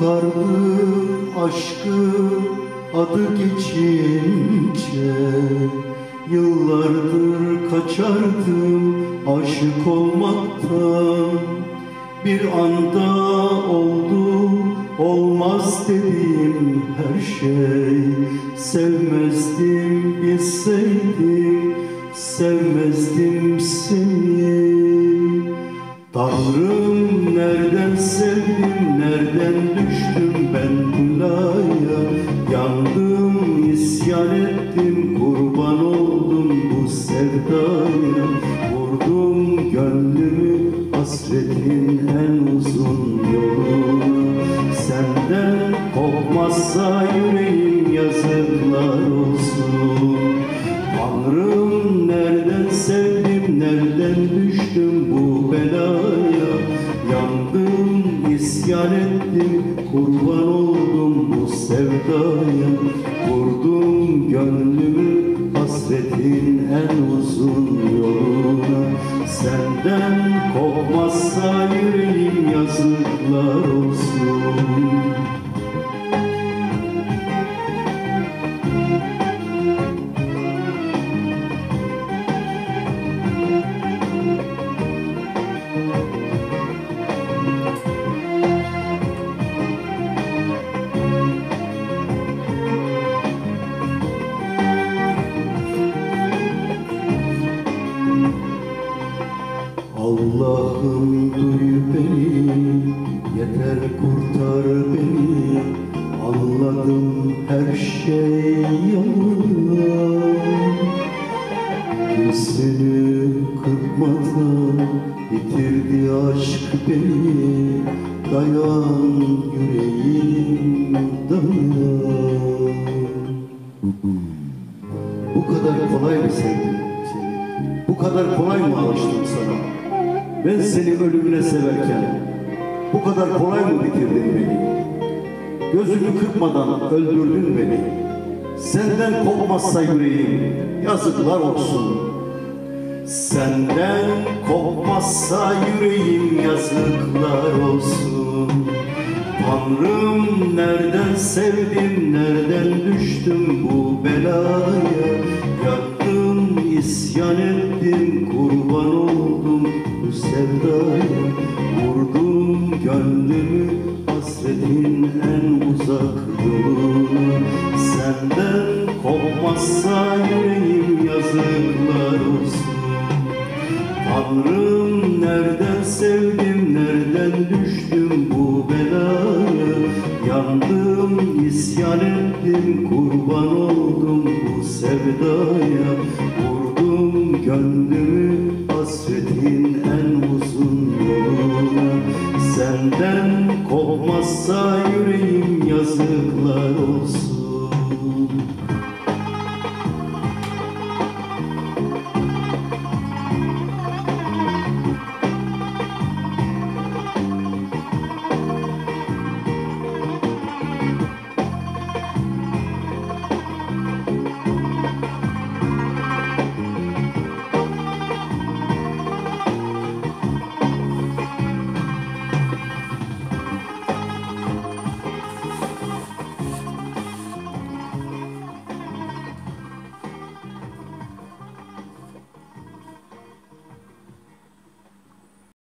korkardım aşkı adı geçince. Yıllardır kaçardım aşık olmaktan. Bir anda oldu olmaz dediğim her şey. Sevmezdim bilseydim sevmezdim seni. Tanrım isyan ettim, kurban oldum bu sevdaya. Vurdum gönlümü hasretin en uzun yoluna. Senden kopmazsa yüreğim yazıklar olsun Duy beni, yeter kurtar beni Anladım her şey yalan Gözünü kırpmadan bitirdi aşk beni Dayan yüreğim dayan Bu kadar kolay mı sevdim seni? Bu kadar kolay mı alıştım sana? Ben seni ölümüne severken Bu kadar kolay mı bitirdin beni? Gözümü kırpmadan öldürdün beni. Senden kopmazsa yüreğim yazıklar olsun. Senden kopmazsa yüreğim yazıklar olsun. Tanrım nereden sevdim, nereden düştüm bu belaya? Yandım, isyan ettim, kurban oldum sevdaya Vurdum gönlümü hasretin en uzak yoluna Senden kopmazsa yüreğim yazıklar olsun. Tanrım nereden sevdim, nereden düştüm bu belaya Yandım, isyan ettim, kurban oldum bu sevdaya. Vurdum gönlümü hasretin Senden kopmazsa yüreğim